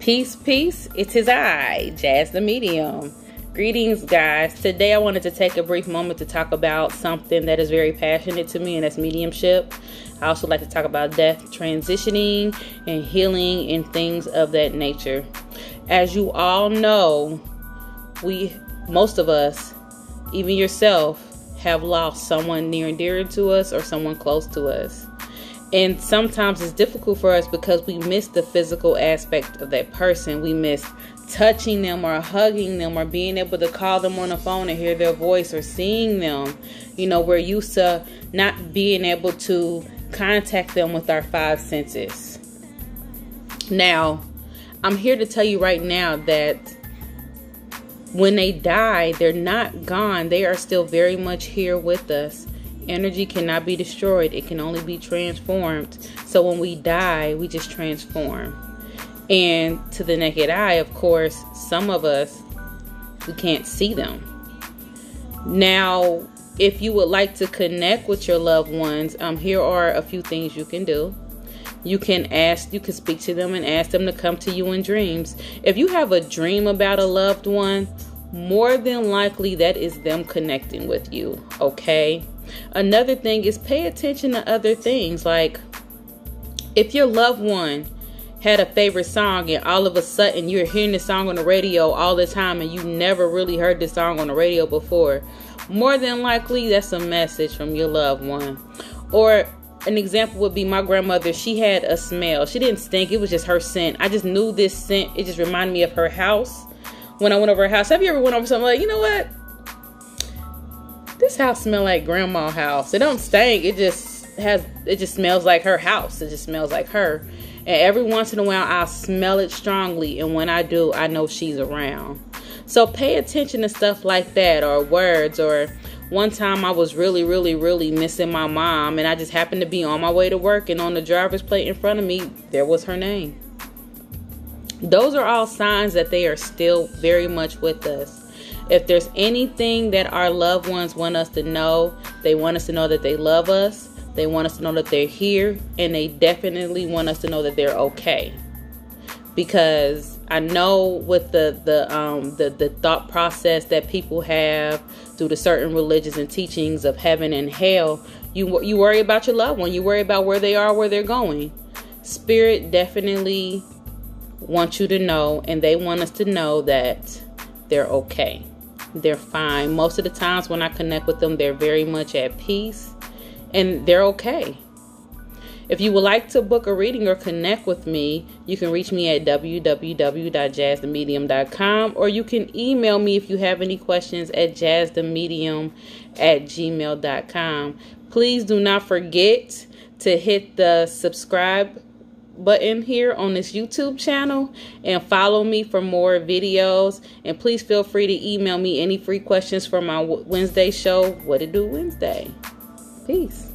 Peace, peace. It is I, Jazz the Medium. Greetings, guys. Today I wanted to take a brief moment to talk about something that is very passionate to me, and that's mediumship. I also like to talk about death, transitioning, and healing, and things of that nature. As you all know, we, most of us, even yourself, have lost someone near and dear to us or someone close to us. And sometimes it's difficult for us because we miss the physical aspect of that person. We miss touching them or hugging them or being able to call them on the phone and hear their voice or seeing them. You know, we're used to not being able to contact them with our five senses. Now, I'm here to tell you right now that when they die, they're not gone. They are still very much here with us. Energy cannot be destroyed, it can only be transformed. So when we die, we just transform. And to the naked eye, of course, some of us, we can't see them. Now, if you would like to connect with your loved ones, um, here are a few things you can do. You can ask, you can speak to them and ask them to come to you in dreams. If you have a dream about a loved one, more than likely that is them connecting with you, okay? Another thing is pay attention to other things. Like if your loved one had a favorite song and all of a sudden you're hearing the song on the radio all the time and you never really heard the song on the radio before, more than likely that's a message from your loved one. Or an example would be my grandmother. She had a smell. She didn't stink. It was just her scent. I just knew this scent. It just reminded me of her house. When I went over her house, have you ever went over something like, you know what? This house smell like grandma house. It don't stink. It just has. It just smells like her house. It just smells like her. And every once in a while, I'll smell it strongly. And when I do, I know she's around. So pay attention to stuff like that, or words, or one time I was really, really, really missing my mom, and I just happened to be on my way to work, and on the driver's plate in front of me, there was her name. Those are all signs that they are still very much with us. If there's anything that our loved ones want us to know, they want us to know that they love us, they want us to know that they're here, and they definitely want us to know that they're okay. Because I know with the the um the, the thought process that people have through the certain religions and teachings of heaven and hell, you you worry about your loved one, you worry about where they are, where they're going. Spirit definitely wants you to know, and they want us to know that they're okay they're fine. Most of the times when I connect with them, they're very much at peace and they're okay. If you would like to book a reading or connect with me, you can reach me at www.jazzthemedium.com or you can email me if you have any questions at jazzthemedium at gmail.com. Please do not forget to hit the subscribe button here on this YouTube channel and follow me for more videos. And please feel free to email me any free questions for my Wednesday show, What to Do Wednesday. Peace.